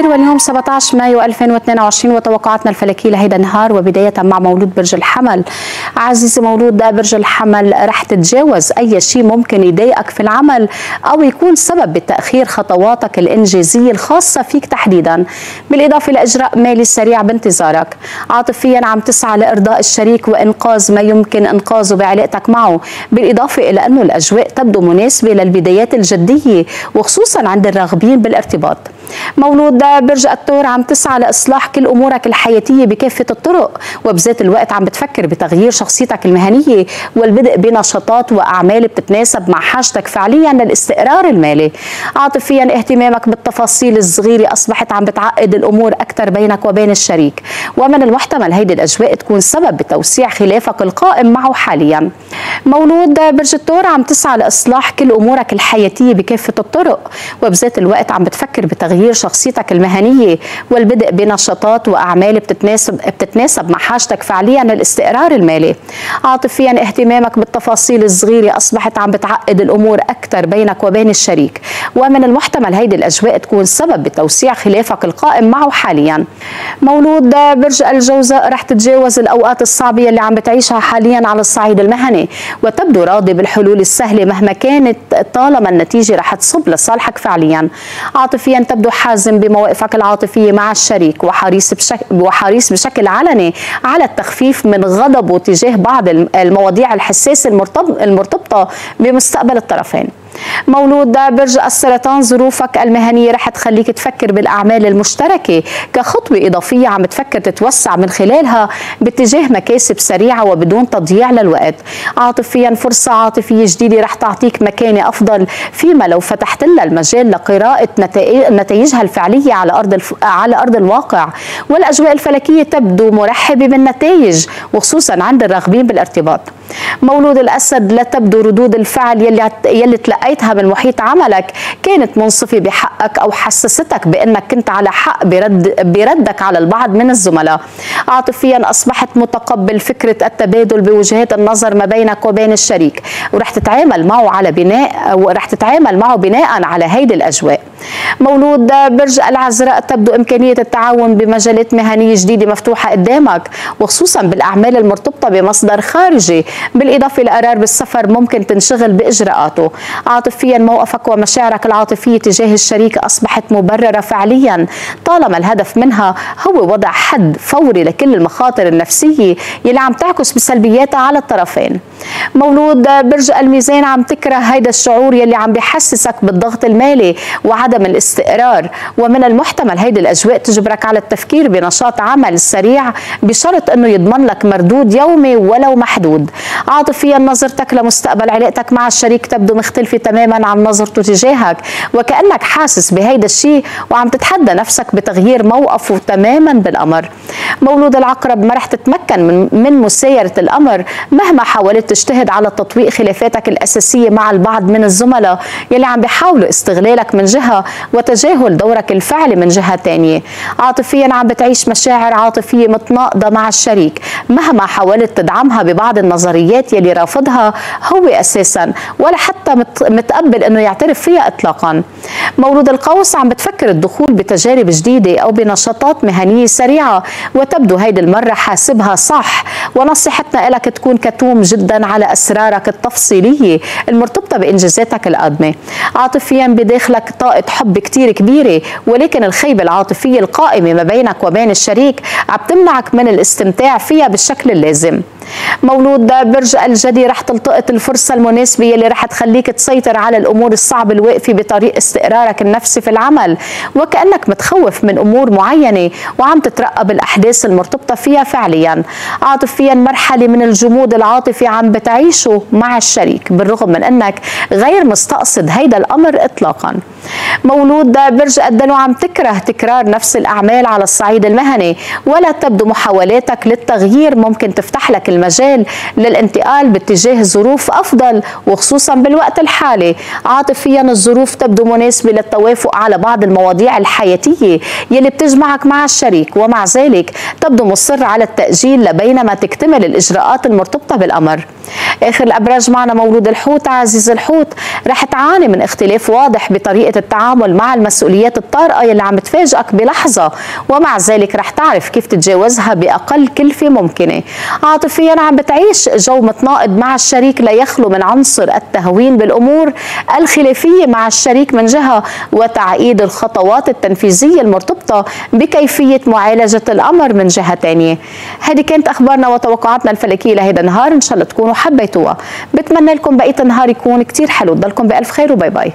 الخير واليوم 17 مايو 2022 وتوقعاتنا الفلكية لهيدا النهار وبداية مع مولود برج الحمل. عزيزي مولود برج الحمل رح تتجاوز أي شيء ممكن يضايقك في العمل أو يكون سبب بتأخير خطواتك الإنجازية الخاصة فيك تحديدا. بالإضافة لإجراء مالي سريع بانتظارك. عاطفيا عم تسعى لإرضاء الشريك وإنقاذ ما يمكن إنقاذه بعلاقتك معه. بالإضافة إلى أنه الأجواء تبدو مناسبة للبدايات الجدية وخصوصا عند الراغبين بالارتباط. مولود برج الثور عم تسعى لإصلاح كل أمورك الحياتية بكافة الطرق وبذات الوقت عم بتفكر بتغيير شخصيتك المهنية والبدء بنشاطات وأعمال بتتناسب مع حاجتك فعليا للاستقرار المالي. عاطفيا اهتمامك بالتفاصيل الصغيرة أصبحت عم بتعقد الأمور أكثر بينك وبين الشريك. ومن المحتمل هيدي الأجواء تكون سبب بتوسيع خلافك القائم معه حاليا. مولود برج الثور عم تسعى لإصلاح كل أمورك الحياتية بكافة الطرق وبذات الوقت عم بتفكر بتغيير شخصيتك المهنية والبدء بنشاطات وأعمال بتتناسب بتتناسب مع حاجتك فعليا للاستقرار المالي. عاطفيا اهتمامك بالتفاصيل الصغيرة أصبحت عم بتعقد الأمور أكثر بينك وبين الشريك ومن المحتمل هيدي الأجواء تكون سبب بتوسيع خلافك القائم معه حاليا. مولود برج الجوزاء رح تتجاوز الأوقات الصعبة اللي عم بتعيشها حاليا على الصعيد المهني. وتبدو راضي بالحلول السهله مهما كانت طالما النتيجة رح تصب لصالحك فعليا. عاطفيا تبدو حازم بمواقفك العاطفية مع الشريك وحريص بشكل وحريص بشكل علني على التخفيف من غضبه تجاه بعض المواضيع الحساسه المرتبطة بمستقبل الطرفين. مولود برج السرطان ظروفك المهنية رح تخليك تفكر بالأعمال المشتركة كخطوة إضافية عم تفكر تتوسع من خلالها باتجاه مكاسب سريعة وبدون تضييع للوقت. عاطفيا فرصة عاطفية جديدة رح تعطيك مكانة أفضل فيما لو فتحت لها المجال لقراءة نتائجها الفعلية على أرض الف... على أرض الواقع. والأجواء الفلكية تبدو مرحبة بالنتائج وخصوصا عند الراغبين بالارتباط. مولود الأسد لا تبدو ردود الفعل يلي, يلي تلقيتها من محيط عملك. كانت منصفة بحقك أو حسستك بأنك كنت على حق برد بردك على البعض من الزملاء. عاطفيا أصبحت متقبل فكرة التبادل بوجهات النظر ما بينك وبين الشريك. ورح تتعامل معه على بناء ورح تتعامل معه بناء على هيدي الأجواء. مولود برج العذراء تبدو إمكانية التعاون بمجالات مهنية جديدة مفتوحة قدامك وخصوصا بالأعمال المرتبطة بمصدر خارجي. بالإضافة لقرار بالسفر ممكن تنشغل بإجراءاته. عاطفيا موقفك ومشاعرك العاطفية تجاه الشريك أصبحت مبررة فعليا. طالما الهدف منها هو وضع حد فوري لكل المخاطر النفسية يلي عم تعكس بسلبياتها على الطرفين. مولود برج الميزان عم تكره هيدا الشعور يلي عم بيحسسك بالضغط المالي وعدم الاستقرار ومن المحتمل هيدي الأجواء تجبرك على التفكير بنشاط عمل سريع بشرط أنه يضمن لك مردود يومي ولو محدود. عاطفيا نظرتك لمستقبل علاقتك مع الشريك تبدو مختلفة تماما عن نظرته تجاهك وكأنك حاسس بهيدا الشيء وعم تتحدى نفسك بتغيير موقفه تماما بالأمر. مولود العقرب ما رح تتمكن من, من مسايرة الأمر مهما حاولت تجتهد على تطبيق خلافاتك الأساسية مع البعض من الزملاء يلي عم بيحاولوا استغلالك من جهة وتجاهل دورك الفعلي من جهة تانية. عاطفيا عم بتعيش مشاعر عاطفية متناقضة مع الشريك. مهما حاولت تدعمها ببعض النظريات يلي رافضها هو أساسا ولا حتى متقبل أنه يعترف فيها إطلاقا. مولود القوس عم بتفكر الدخول بتجارب جديدة أو بنشاطات مهنية سريعة وتبدو هيدي المرة حاسبها صح. ونصيحتنا لك تكون كتوم جدا على أسرارك التفصيلية المرتبطة بإنجازاتك القادمة. عاطفيا بداخلك طاقة حب كتير كبيرة ولكن الخيبة العاطفية القائمة ما بينك وبين الشريك عم تمنعك من الاستمتاع فيها بالشكل اللازم. مولود برج الجدي رح تلتقط الفرصة المناسبة يلي رح تخليك تسيطر على الأمور الصعبة الواقفة بطريق استقرارك النفسي في العمل. وكأنك متخوف من أمور معينة وعم تترقب الأحداث المرتبطة فيها فعليا. عاطفيا مرحلة من الجمود العاطفي عم بتعيشه مع الشريك بالرغم من أنك غير مستقصد هيدا الأمر إطلاقا. مولود برج الدلو عم تكره تكرار نفس الأعمال على الصعيد المهني ولا تبدو محاولاتك للتغيير ممكن تفتح لك المجال للانتقال باتجاه ظروف أفضل وخصوصا بالوقت الحالي. عاطفيا الظروف تبدو مناسبة للتوافق على بعض المواضيع الحياتية يلي بتجمعك مع الشريك ومع ذلك تبدو مصر على التأجيل لبينما تكتمل الإجراءات المرتبطة بالأمر. آخر الأبراج معنا مولود الحوت عزيز الحوت. رح تعاني من اختلاف واضح بطريقة التعامل مع المسؤوليات الطارئة يلي عم تفاجئك بلحظة. ومع ذلك رح تعرف كيف تتجاوزها بأقل كلفة ممكنة. عاطفيا عم بتعيش جو متناقض مع الشريك لا يخلو من عنصر التهوين بالأمور الخلافية مع الشريك من جهة وتعقيد الخطوات التنفيذية المرتبطة بكيفية معالجة الأمر من جهة ثانية هذه كانت أخبارنا وتوقعاتنا الفلكية لهذا النهار. إن شاء الله تكونوا حبيتوها. بتمنى لكم بقية النهار يكون كتير حلو. تضلكم بألف خير وباي باي.